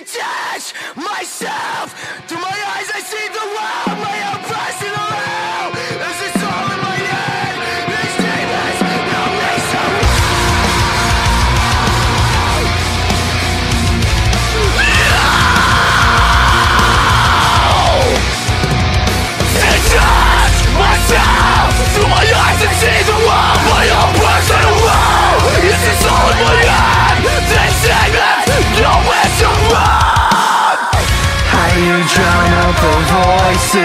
detach myself.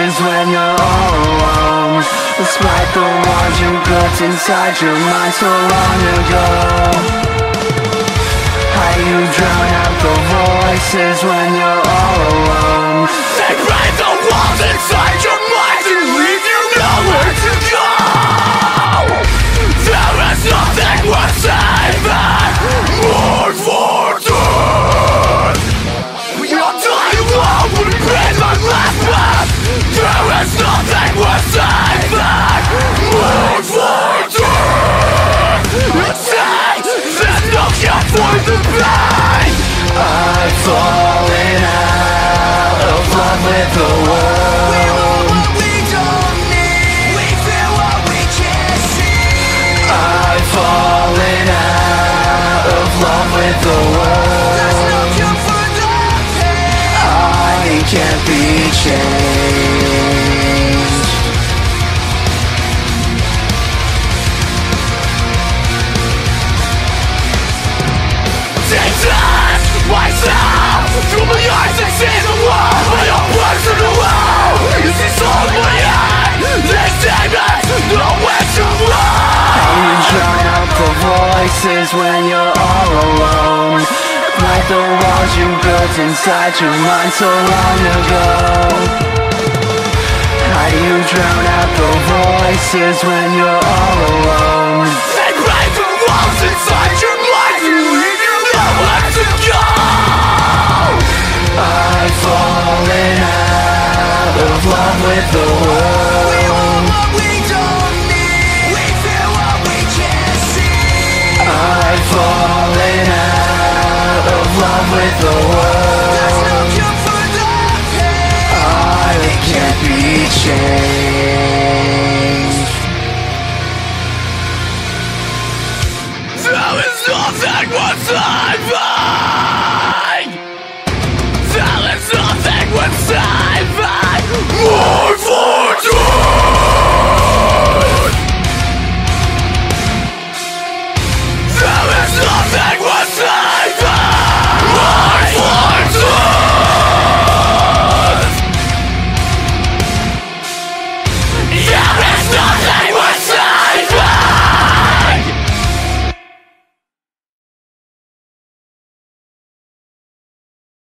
Voices when you're all alone? Despite the ones you built inside your mind so long ago How you drown out the voices the pain. I've fallen out of love with the world We are what we don't need We feel what we can't see I've fallen out of love with the world I can't be changed voices when you're all alone Like the walls you built inside your mind so long ago How do you drown out the voices when you're all alone? Love with the world We want what we don't need. We feel what we can't see. I've fallen out of love with the world